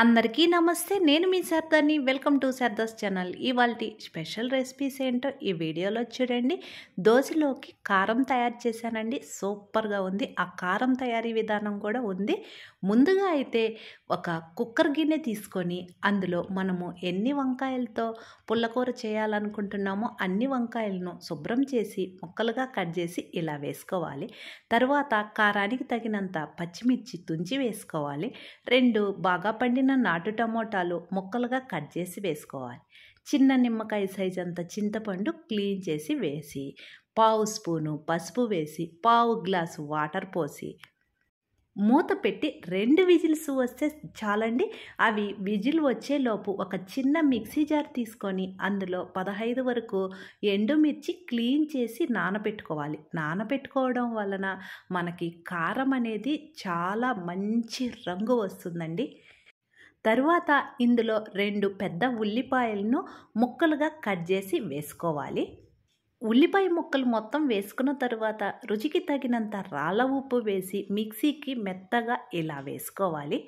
అందరికీ నమస్తే నేను మీ శారదాని వెల్కమ్ టు శారదాస్ ఛానల్. ఇవాళ స్పెషల్ రెసిపీస్ ఏంటో ఈ వీడియోలో చూడండి. దోశలోకి కారం తయారు చేశానండి. సూపర్గా ఉంది. ఆ కారం తయారీ విధానం కూడా ఉంది. ముందుగా అయితే ఒక కుక్కర్ గిన్నె తీసుకొని అందులో మనము ఎన్ని వంకాయలతో పుల్లకూర చేయాలనుకుంటున్నామో అన్ని వంకాయలను శుభ్రం చేసి ముక్కలుగా కట్ చేసి ఇలా వేసుకోవాలి. తర్వాత కారానికి తగినంత పచ్చిమిర్చి తుంచి వేసుకోవాలి. రెండు బాగా పండిన నాటు టమోటాలు ముక్కలుగా కట్ చేసి వేసుకోవాలి. చిన్న నిమ్మకాయ సైజ్ అంత చింతపండు క్లీన్ చేసి వేసి పావు స్పూను పసుపు వేసి పావు గ్లాసు వాటర్ పోసి మూత పెట్టి రెండు విజిల్స్ వస్తే చాలండి. అవి విజిల్ వచ్చేలోపు ఒక చిన్న మిక్సీ జార్ తీసుకొని అందులో పదహైదు వరకు ఎండుమిర్చి క్లీన్ చేసి నానబెట్టుకోవాలి. నానబెట్టుకోవడం వలన మనకి కారం అనేది చాలా మంచి రంగు వస్తుందండి. తరువాత ఇందులో రెండు పెద్ద ఉల్లిపాయలను ముక్కలుగా కట్ చేసి వేసుకోవాలి. ఉల్లిపాయ ముక్కలు మొత్తం వేసుకున్న తర్వాత రుచికి తగినంత రాళ్ళ ఉప్పు వేసి మిక్సీకి మెత్తగా ఇలా వేసుకోవాలి.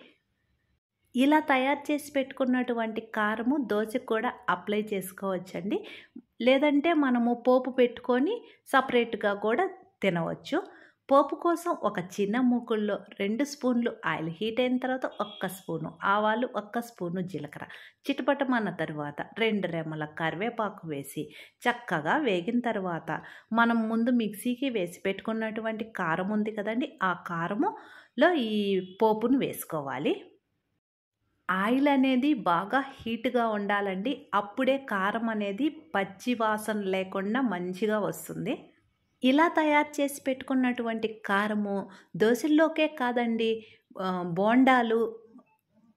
ఇలా తయారు చేసి పెట్టుకున్నటువంటి కారము దోశకు కూడా అప్లై చేసుకోవచ్చండి. లేదంటే మనము పోపు పెట్టుకొని సపరేట్గా కూడా తినవచ్చు. పోపు కోసం ఒక చిన్న మూకుల్లో రెండు స్పూన్లు ఆయిల్ హీట్ అయిన తర్వాత ఒక్క స్పూను ఆవాలు ఒక్క స్పూను జీలకర్ర. చిటపటమన్న తర్వాత రెండు రెమ్మల కరివేపాకు వేసి చక్కగా వేగిన తర్వాత మనం ముందు మిక్సీకి వేసి పెట్టుకున్నటువంటి కారం ఉంది కదండి ఆ కారములో ఈ పోపును వేసుకోవాలి. ఆయిల్ అనేది బాగా హీట్గా ఉండాలండి అప్పుడే కారం అనేది పచ్చి వాసన లేకుండా మంచిగా వస్తుంది. ఇలా తయారు చేసి పెట్టుకున్నటువంటి కారము దోశల్లోకే కాదండి బోండాలు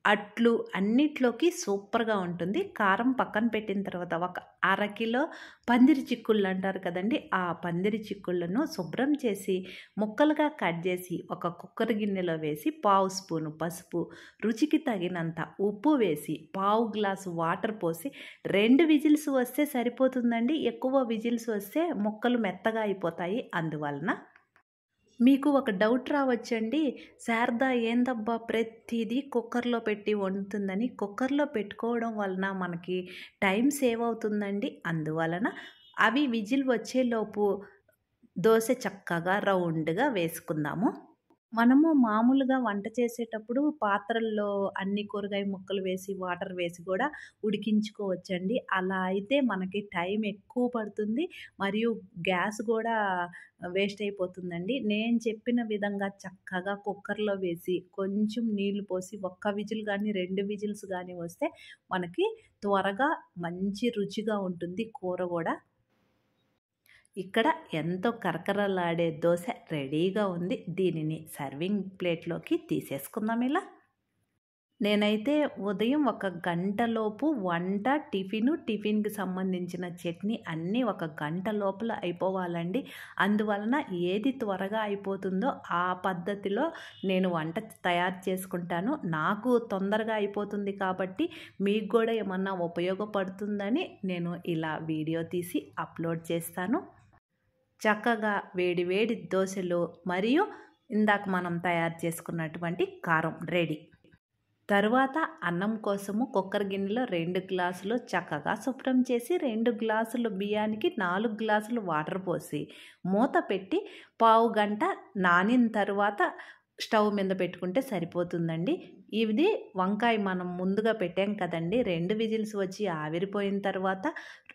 అట్లు అన్నిట్లోకి సూపర్గా ఉంటుంది. కారం పక్కన పెట్టిన తర్వాత ఒక అరకిలో పందిరి చిక్కుళ్ళు అంటారు కదండి. ఆ పందిరి చిక్కుళ్ళను శుభ్రం చేసి ముక్కలుగా కట్ చేసి ఒక కుక్కర్ గిన్నెలో వేసి పావు స్పూను పసుపు రుచికి తగినంత ఉప్పు వేసి పావు గ్లాసు వాటర్ పోసి రెండు విజిల్స్ వస్తే సరిపోతుందండి. ఎక్కువ విజిల్స్ వస్తే ముక్కలు మెత్తగా అయిపోతాయి. అందువలన మీకు ఒక డౌట్ రావచ్చండి. శారదా ఏందబ్బా ప్రతిదీ కుక్కర్లో పెట్టి వండుతుందని. కుక్కర్లో పెట్టుకోవడం వలన మనకి టైం సేవ్ అవుతుందండి. అందువలన అవి విజిల్ వచ్చేలోపు దోశ చక్కగా రౌండ్గా వేసుకుందాము. మనము మామూలుగా వంట చేసేటప్పుడు పాత్రల్లో అన్ని కూరగాయ ముక్కలు వేసి వాటర్ వేసి కూడా ఉడికించుకోవచ్చండి. అలా అయితే మనకి టైం ఎక్కువ పడుతుంది. మరియు గ్యాస్ కూడా వేస్ట్ అయిపోతుందండి. నేను చెప్పిన విధంగా చక్కగా కుక్కర్లో వేసి కొంచెం నీళ్ళు పోసి ఒక్క విజిల్ కానీ రెండు విజిల్స్ కానీ వస్తే మనకి త్వరగా మంచి రుచిగా ఉంటుంది కూర కూడా. ఇక్కడ ఎంతో కరకరలాడే దోశ రెడీగా ఉంది. దీనిని సర్వింగ్ ప్లేట్లోకి తీసేసుకుందాం ఇలా. నేనైతే ఉదయం ఒక గంటలోపు వంట టిఫిన్ టిఫిన్కి సంబంధించిన చట్నీ అన్నీ ఒక గంట లోపల అయిపోవాలండి. అందువలన ఏది త్వరగా అయిపోతుందో ఆ పద్ధతిలో నేను వంట తయారు చేసుకుంటాను. నాకు తొందరగా అయిపోతుంది కాబట్టి మీకు కూడా ఏమన్నా ఉపయోగపడుతుందని నేను ఇలా వీడియో తీసి అప్లోడ్ చేస్తాను. చక్కగా వేడి వేడి దోశలు మరియు ఇందాక మనం తయారు చేసుకున్నటువంటి కారం రెడీ. తరువాత అన్నం కోసము కుక్కర్ గిన్నెలో రెండు గ్లాసులు చక్కగా శుభ్రం చేసి రెండు గ్లాసులు బియ్యానికి నాలుగు గ్లాసులు వాటర్ పోసి మూత పెట్టి పావు గంట నానిన తర్వాత స్టవ్ మీద పెట్టుకుంటే సరిపోతుందండి. ఇది వంకాయ మనం ముందుగా పెట్టాం కదండి. రెండు విజిల్స్ వచ్చి ఆవిరిపోయిన తర్వాత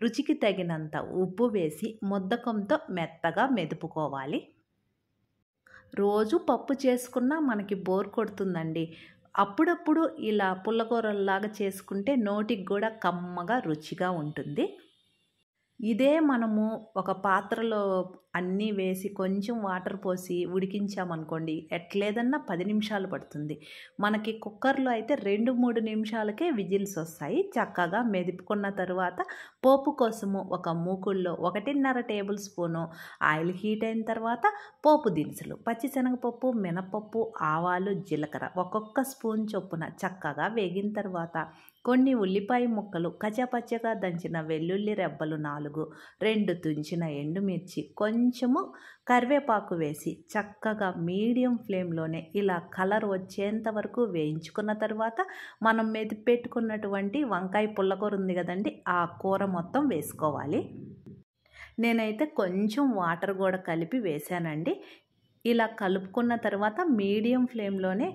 రుచికి తగినంత ఉప్పు వేసి ముద్దకంతో మెత్తగా మెదుపుకోవాలి. రోజు పప్పు చేసుకున్నా మనకి బోర్ కొడుతుందండి. అప్పుడప్పుడు ఇలా పుల్లకూరల్లాగా చేసుకుంటే నోటికి కూడా కమ్మగా రుచిగా ఉంటుంది. ఇదే మనము ఒక పాత్రలో అన్నీ వేసి కొంచెం వాటర్ పోసి ఉడికించామనుకోండి ఎట్లేదన్నా పది నిమిషాలు పడుతుంది. మనకి కుక్కర్లో అయితే రెండు మూడు నిమిషాలకే విజిల్స్ వస్తాయి. చక్కగా మెదుపుకున్న తర్వాత పోపు కోసము ఒక మూకుల్లో ఒకటిన్నర టేబుల్ స్పూను ఆయిల్ హీట్ అయిన తర్వాత పోపు దినుసులు పచ్చిశనగపప్పు మినపప్పు ఆవాలు జీలకర్ర ఒక్కొక్క స్పూన్ చొప్పున చక్కగా వేగిన తర్వాత కొన్ని ఉల్లిపాయ ముక్కలు కచ్చపచ్చగా దంచిన వెల్లుల్లి రెబ్బలు నాలుగు రెండు తుంచిన ఎండుమిర్చి కొంచెం కొంచెము కరివేపాకు వేసి చక్కగా మీడియం ఫ్లేమ్లోనే ఇలా కలర్ వచ్చేంత వరకు వేయించుకున్న తర్వాత మనం మెది పెట్టుకున్నటువంటి వంకాయ పుల్లకూర ఉంది కదండి ఆ కూర మొత్తం వేసుకోవాలి. నేనైతే కొంచెం వాటర్ కూడా కలిపి వేసానండి. ఇలా కలుపుకున్న తర్వాత మీడియం ఫ్లేమ్లోనే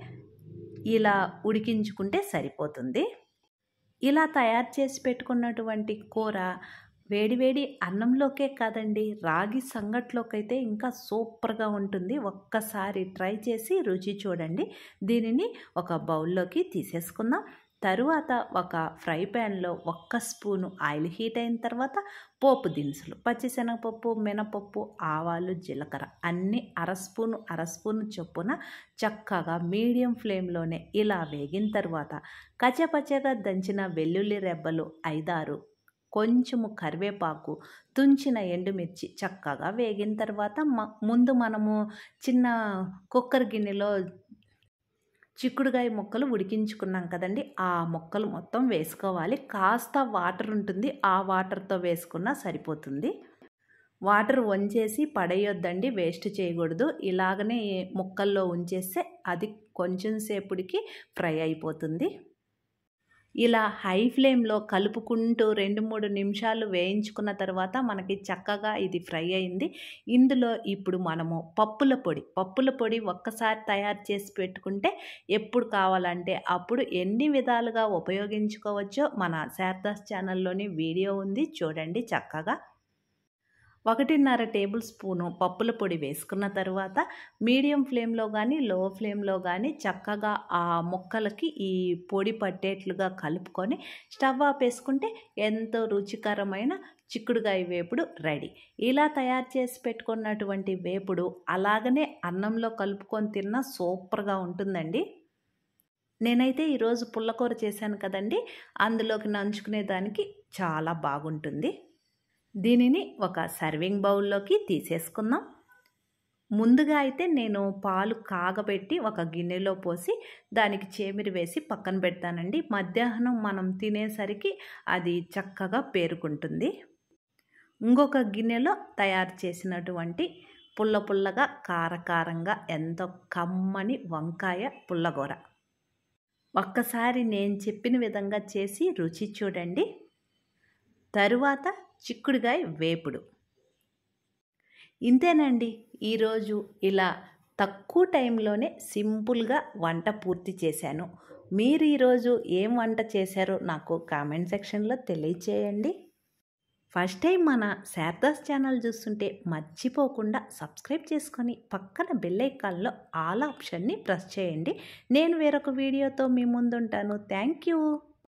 ఇలా ఉడికించుకుంటే సరిపోతుంది. ఇలా తయారు చేసి పెట్టుకున్నటువంటి కూర వేడివేడి అన్నంలోకే కాదండి రాగి సంగట్లోకైతే ఇంకా సూపర్గా ఉంటుంది. ఒక్కసారి ట్రై చేసి రుచి చూడండి. దీనిని ఒక బౌల్లోకి తీసేసుకుందాం. తరువాత ఒక ఫ్రై ప్యాన్లో ఒక్క స్పూను ఆయిల్ హీట్ అయిన తర్వాత పోపు దినుసులు పచ్చిశనగపప్పు మినపప్పు ఆవాలు జీలకర్ర అన్నీ అర స్పూను అర స్పూను చొప్పున చక్కగా మీడియం ఫ్లేమ్లోనే ఇలా వేగిన తర్వాత కచ్చపచ్చగా దంచిన వెల్లుల్లి రెబ్బలు ఐదారు కొంచెము కరివేపాకు తుంచిన ఎండుమిర్చి చక్కగా వేగిన తర్వాత ముందు మనము చిన్న కుక్కర్ గిన్నెలో చిక్కుడుగాయ ముక్కలు ఉడికించుకున్నాం కదండి. ఆ ముక్కలు మొత్తం వేసుకోవాలి. కాస్త వాటర్ ఉంటుంది. ఆ వాటర్తో వేసుకున్నా సరిపోతుంది. వాటర్ వంచేసి పడేయొద్దండి. వేస్ట్ చేయకూడదు. ఇలాగనే ముక్కల్లో ఉంచేస్తే అది కొంచెం సేపుడికి ఫ్రై అయిపోతుంది. ఇలా హై ఫ్లేమ్లో కలుపుకుంటూ రెండు మూడు నిమిషాలు వేయించుకున్న తర్వాత మనకి చక్కగా ఇది ఫ్రై అయింది. ఇందులో ఇప్పుడు మనము పప్పుల పొడి పప్పుల పొడి ఒక్కసారి తయారు చేసి పెట్టుకుంటే ఎప్పుడు కావాలంటే అప్పుడు ఎన్ని విధాలుగా ఉపయోగించుకోవచ్చో మన శారదాస్ ఛానల్లోని వీడియో ఉంది. చూడండి చక్కగా. ఒకటిన్నర టేబుల్ స్పూను పప్పుల పొడి వేసుకున్న తర్వాత మీడియం ఫ్లేమ్లో కానీ లో ఫ్లేమ్లో కానీ చక్కగా ఆ ముక్కలకి ఈ పొడి పట్టేట్లుగా కలుపుకొని స్టవ్ ఆపేసుకుంటే ఎంతో రుచికరమైన చిక్కుడుగాయ వేపుడు రెడీ. ఇలా తయారు చేసి పెట్టుకున్నటువంటి వేపుడు అలాగనే అన్నంలో కలుపుకొని తిన్నా సూపర్గా ఉంటుందండి. నేనైతే ఈరోజు పుల్లకూర చేశాను కదండి. అందులోకి నంచుకునే దానికి చాలా బాగుంటుంది. దీనిని ఒక సర్వింగ్ బౌల్లోకి తీసేసుకుందాం. ముందుగా అయితే నేను పాలు కాగబెట్టి ఒక గిన్నెలో పోసి దానికి చేమిరి వేసి పక్కన పెడతానండి. మధ్యాహ్నం మనం తినేసరికి అది చక్కగా పేరుకుంటుంది. ఇంకొక గిన్నెలో తయారు చేసినటువంటి పుల్ల పుల్లగా కారకారంగా ఎంతో కమ్మని వంకాయ పుల్లగూర. ఒక్కసారి నేను చెప్పిన విధంగా చేసి రుచి చూడండి. తరువాత చిక్కుడుగాయ వేపుడు. ఇంతేనండి. ఈరోజు ఇలా తక్కువ టైంలోనే సింపుల్గా వంట పూర్తి చేశాను. మీరు ఈరోజు ఏం వంట చేశారో నాకు కామెంట్ సెక్షన్లో తెలియచేయండి. ఫస్ట్ టైం మన శారదాస్ ఛానల్ చూస్తుంటే మర్చిపోకుండా సబ్స్క్రైబ్ చేసుకొని పక్కన బెల్లైకాల్లో ఆల్ ఆప్షన్ని ప్రెస్ చేయండి. నేను వేరొక వీడియోతో మీ ముందుంటాను. Thank you